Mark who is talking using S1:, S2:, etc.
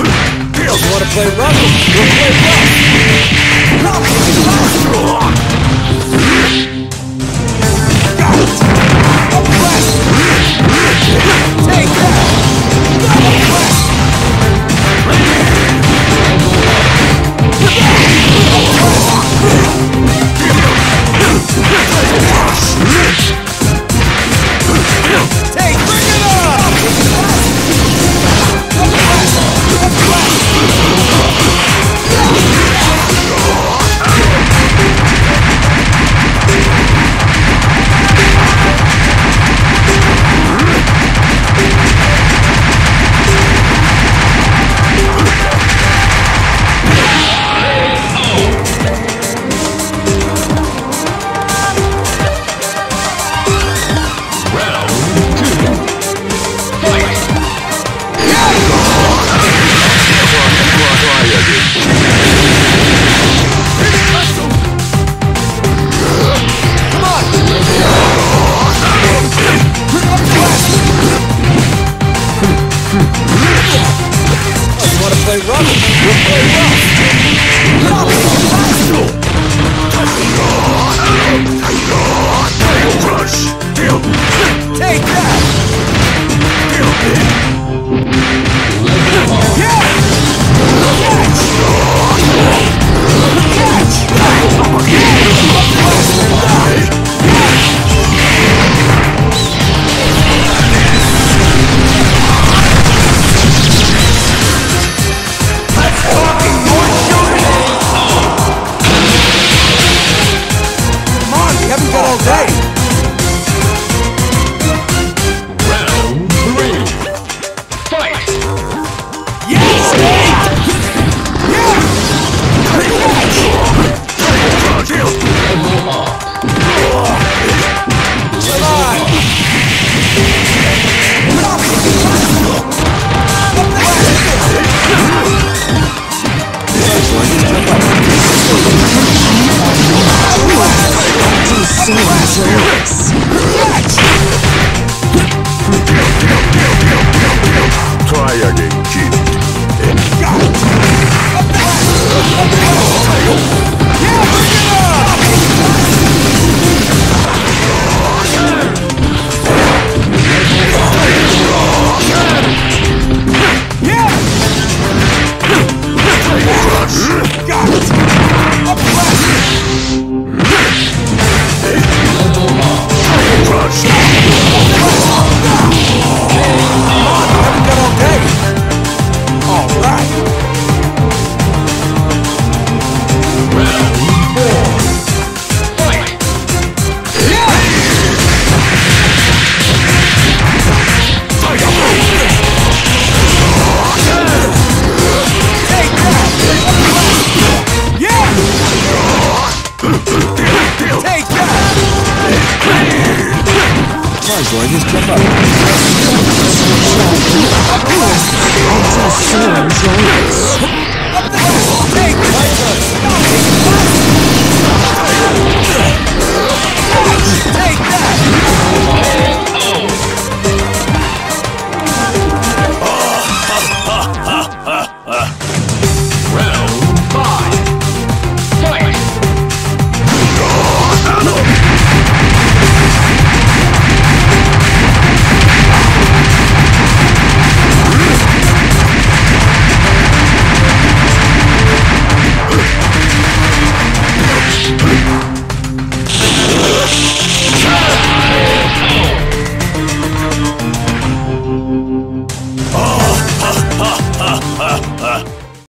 S1: You want to play rough? We'll play rough. rough. rough. play rough. You play rough.
S2: see. puzzle I just jump up. It's